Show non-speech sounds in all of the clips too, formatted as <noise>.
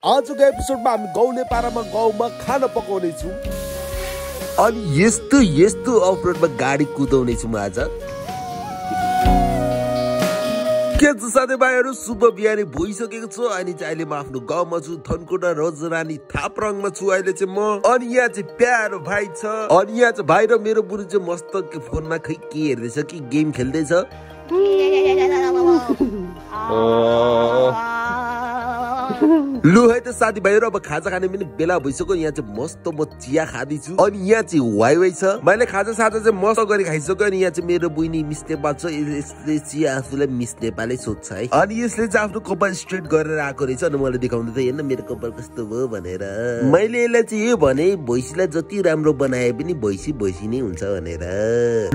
आजको एपिसोडमा हामी गाउँले पारामा गाउँमा खाना पकाउनेछौँ। अनि यस्तो यस्तो अफ रोडमा गाडी कुदाउनेछु म आज। के छ साथीभाइहरू शुभ बिहानी भइसकेको छु। अनि चाहिँ अहिले म आफ्नो गाउँमा छु थनकोटा रजरानी थापरङमा छु अहिले चाहिँ म। अनि यहाँ चाहिँ प्यारो भाइ छ। अनि यहाँ चाहिँ भाइ र मेरो बुढी चाहिँ मस्त के फोनमा खै के हेर्दैछ कि गेम खेल्दैछ? <laughs> लु है त साथीभाइहरू अब खाजा खाने पनि बेला भइसक्यो। यहाँ चाहिँ मस्त म चिया खाँदैछु। अनि यहाँ चाहिँ वाइ वाइ छ। मैले खाजा साजा चाहिँ मस्त गरी खाइसक्यो अनि यहाँ चाहिँ मेरो बहिनी मिस नेपाल छ। यसले चिया आफूलाई मिस नेपालै सोध्छ है। अनि यसले चाहिँ आफ्नो कपाल स्ट्रेट गरेर आएको रहेछ अनि मलाई देखाउँदै थियो हेर्न मेरो कपाल कस्तो भयो भनेर। मैले यसलाई चाहिँ यो भने भैँसीलाई जति राम्रो बनाए पनि भैँसी भैँसी नै हुन्छ भनेर।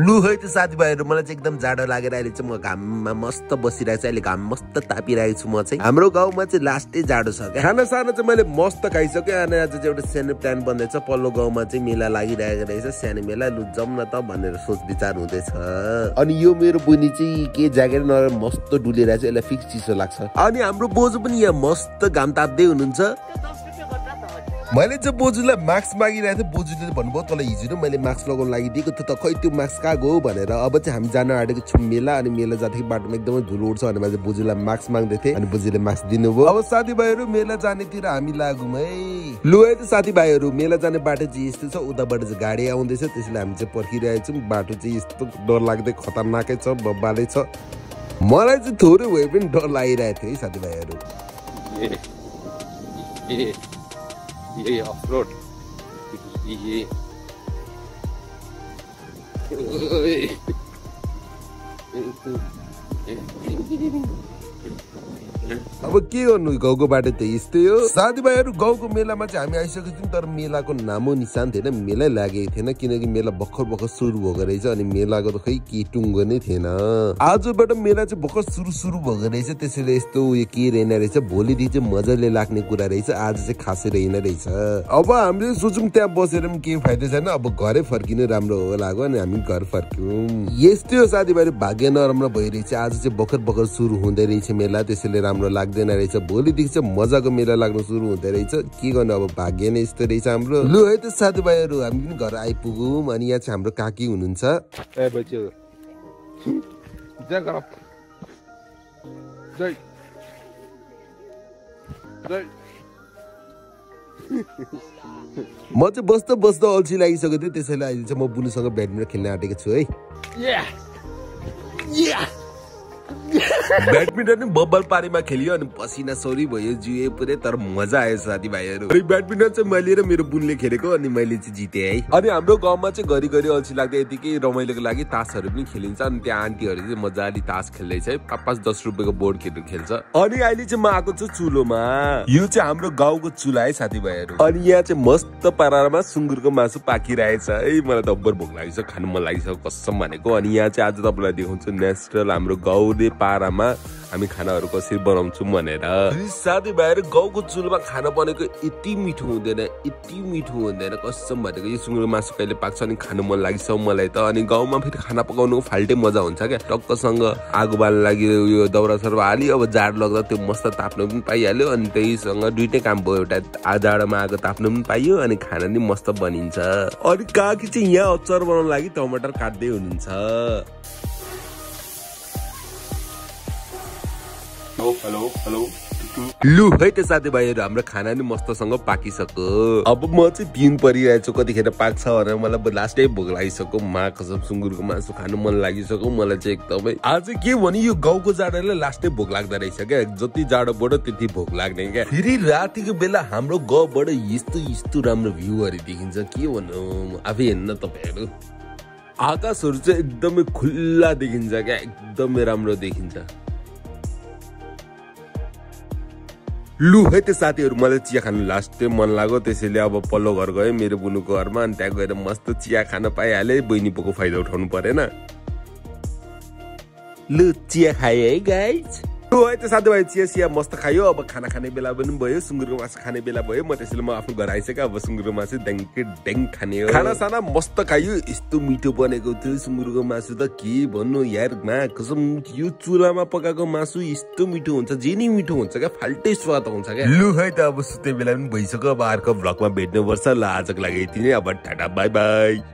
लु है त साथीभाइहरू मलाई चाहिँ एकदम जाडो लागेर अहिले चाहिँ म घाममा मस्त बसिरहेको छु। अहिले घाम मस्त तापिरहेको छु म चाहिँ। हाम्रो गाउँमा चाहिँ लास्टै जाडो छ क्या? खाना साना चाहिँ मैले मस्त खाइसकेँ। अनि आज चाहिँ एउटा सानो प्लान बन्दैछ। पल्लो गाउँमा चाहिँ मेला लागिरहेको रहेछ। सानो मेला लु जाउँ न त भनेर सोच विचार हुँदैछ। अनि यो मेरो बहिनी चाहिँ के ज्याकेट नरहेर मस्त डुलिरहेको छ। यसलाई फिक्स चिसो लाग्छ। अनि हाम्रो बोजू पनि यहाँ मस्त घाम ताप्दै हुनुहुन्छ। मैले चाहिँ बोजूलाई मास्क मागिरहेको थिएँ। बोजूले भन्नुभयो तँलाई हिजो नै मैले मास्क लगाउनु लागि दिएको थियो त खै त्यो मास्क कहाँ गयो? भनेर। अब चाहिँ हामी जान आँटेको छौँ मेला अनि मेला जाँदाखेरि बाटोमा एकदमै धुलो उठ्छ भने मैले बोजूलाई मास्क माग्दै थिएँ अनि बोजूले मास्क दिनुभयो। अब साथीभाइहरू मेला जानेतिर हामी लागौँ है। लु है त साथीभाइहरू मेला जाने बाटो चाहिँ यस्तो छ उताबाट चाहिँ गाडी आउँदैछ त्यसैले हामी चाहिँ पर्खिरहेको छौँ। बाटो चाहिँ यस्तो डर लाग्दै खतरनाकै छ बब्बालै छ। मलाई चाहिँ थोरै भए पनि डर लागिरहेको थियो है साथीभाइहरू। ये ये ये ऑफ रोड ये अब के गर्नु? गाउँको बाटो त यस्तै हो। साथीभाइहरू गाउँको मेलामा चाहिँ हामी आइसकेको थियौँ तर मेलाको नामो निशान थिएन मेलै लागेको थिएन किनकि मेला भर्खर भर्खर सुरु भएको रहेछ अनि मेलाको त खै के टुङ्गो नै थिएन। आजबाट मेला चाहिँ भर्खर सुरु सुरु भएको रहेछ त्यसैले यस्तो उयो के रहेन रहेछ भोलिदेखि चाहिँ मजाले लाग्ने कुरा रहेछ आज चाहिँ खासै रहेन रहेछ। अब हामीले सोचौँ त्यहाँ बसेर पनि केही फाइदा छैन अब घरै फर्किनु राम्रो हो लाग्यो अनि हामी घर फर्क्यौँ। यस्तै हो साथीभाइहरू भाग्य नराम्रो भइरहेछ आज चाहिँ भर्खर भर्खर सुरु हुँदै रहेछ मेला त्यसैले राम्रो लाग्दैन रहेछ। भोलिदेखि चाहिँ मजाको मेला लाग्नु सुरु हुँदै रहेछ। के गर्नु अब भाग्य नै यस्तो रहेछ हाम्रो। लु है त साथीभाइहरू हामी पनि घर आइपुगौँ अनि यहाँ चाहिँ हाम्रो काकी हुनुहुन्छ। म चाहिँ बस्दा बस्दा अल्छी लागिसकेको थियो त्यसैले अहिले चाहिँ म बुनुसँग ब्याडमिन्टन खेल्न आँटेको छु है। ब्याडमिन्टन बब्बल पारीमा खेलियो अनि पसिना सौरी भयो जिए पुरै तर मजा आयो साथीभाइहरू अनि ब्याडमिन्टन चाहिँ मैले र मेरो बुनले खेलेको अनि मैले चाहिँ जितेँ है। अनि हाम्रो गाउँमा चाहिँ घरिघरि अल्छी लाग्दा यतिकै रमाइलोको लागि तासहरू पनि खेलिन्छ अनि त्यहाँ आन्टीहरू चाहिँ मजाले तास खेल्दैछ है। पाँच पाँच दस रुपियाँको बोर्ड खेल्नु खेल्छ। अनि अहिले चाहिँ म आएको छु चुलोमा। यो चाहिँ हाम्रो गाउँको चुला है साथीभाइहरू अनि यहाँ चाहिँ मस्त पारामा सुँगुरको मासु पाकिरहेछ है। मलाई त अब्बर भोक लागेको छ खानु मन लागेको छ कसम भनेको। अनि यहाँ चाहिँ आज तपाईँलाई देखाउँछु नेचरल हाम्रो गाउँले पारामा हामी खानाहरू कसरी बनाउँछौँ भनेर। साथीभाइहरू गाउँको चुलोमा खाना बनेको यति मिठो हुँदैन यति मिठो हुँदैन। कसम भनेको यो सुँगुरको मासु कहिले पाक्छ अनि खानु मन लाग्छ मलाई त। अनि गाउँमा फेरि खाना पकाउनुको फाल्टै मजा हुन्छ क्या। टक्कसँग आगो बाल्नु लागि यो दाउरा सर्व हाल्यो अब जाड लाग्दा त्यो मस्त ताप्नु पनि पाइहाल्यो अनि त्यहीसँग दुइटै काम भयो एउटा जाडोमा आगो ताप्नु पनि पाइयो अनि खाना पनि मस्त बनिन्छ। अनि काकी चाहिँ यहाँ अचार बनाउनु लागि टमाटर काट्दै हुनुहुन्छ। लु है त साथीभाइहरू हाम्रो खाना नि मस्तसँग पाकिसक्यो। अब म चाहिँ पिउनु परिरहेको छु कतिखेर पाक्छ भनेर मलाई लास्टै भोक लागिसक्यो। मा कसम सुँगुरको मासु खानु मन लागिसक्यो। मलाई चाहिँ एकदमै आज के भने यो गाउँको जाडोले लास्टै भोक लाग्दो रहेछ क्या। जति जाडो बढ्यो त्यति भोक लाग्ने क्या। फेरि रातिको बेला हाम्रो गाउँबाट यस्तो यस्तो राम्रो भ्यूहरू देखिन्छ। के भन्नु? आफै हेर्नु तपाईँहरू। आकाशहरू चाहिँ एकदमै खुल्ला देखिन्छ क्या। एकदमै राम्रो देखिन्छ। लु है त्यो साथीहरू मलाई चिया खानु लास्टै मन लाग्यो। त्यसैले अब पल्लो घर गएँ मेरो बुनुको घरमा अनि त्यहाँ गएर मस्त चिया खान पाइहालेँ। बहिनी पोको फाइदा उठाउनु परेन। लु चिया खाएँ है गाइज है त साथीभाइ चिया सिया मस्त खायो अब खाना खाने बेला पनि भयो सुँगुरको मासु खाने बेला भयो म त्यसैले म आफ्नो घर आइसकेँ अब सुँगुरको मासु ड्याङ्के ड्याङ खाने हो खाना साना मस्त खायो यस्तो मिठो बनेको थियो सुँगुरको मासु त के भन्नु यार मा कसम यो चुलामा पकाएको मासु यस्तो मिठो हुन्छ जे नि मिठो हुन्छ क्या फाल्टै स्वाद हुन्छ क्या लु है त अब सुत्ने बेला पनि भइसक्यो अब अर्को भ्लगमा भेट्नुपर्छ ल आजको लागि यति नै अब टाटा बाई बाई